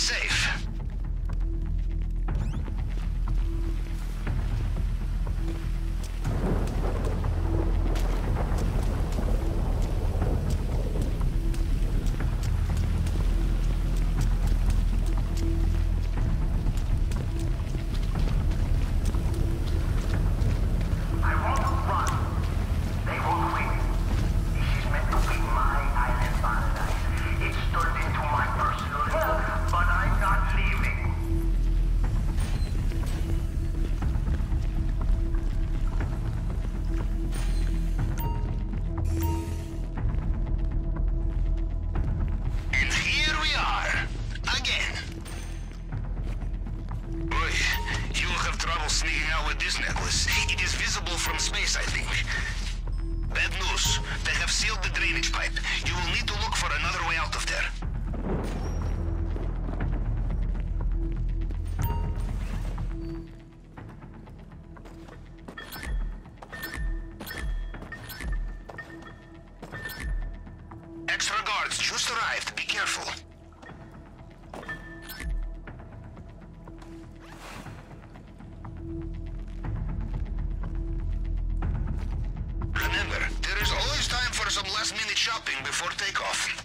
safe. Sneaking out with this necklace. It is visible from space, I think. Bad news. They have sealed the drainage pipe. You will need to look for another way out of there. Extra guards just arrived. Be careful. Some last-minute shopping before takeoff.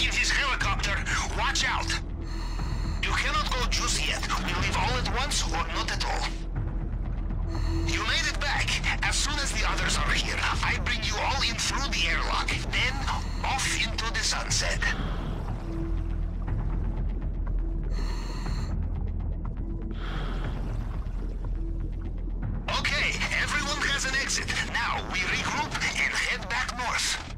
In his helicopter. Watch out. You cannot go just yet. We leave all at once or not at all. You made it back. As soon as the others are here, I bring you all in through the airlock. Then, off into the sunset. Okay, everyone has an exit. Now, we regroup and head back north.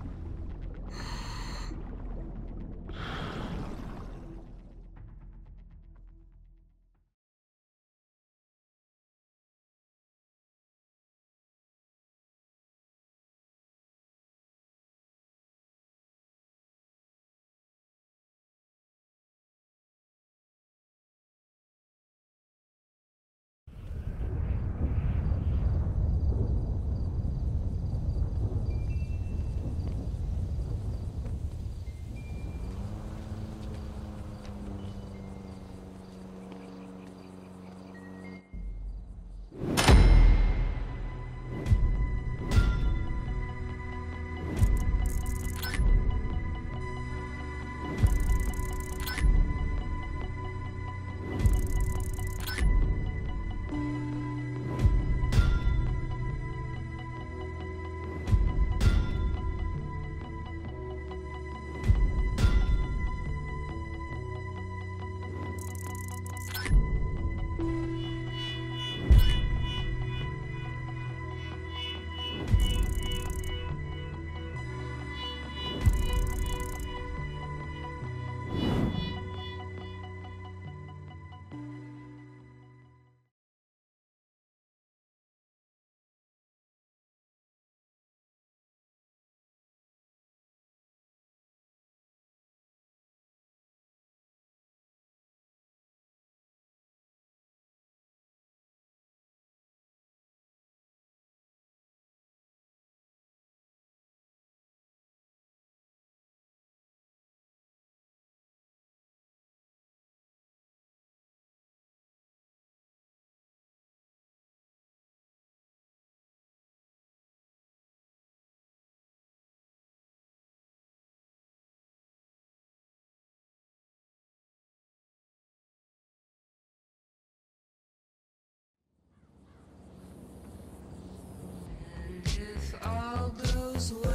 So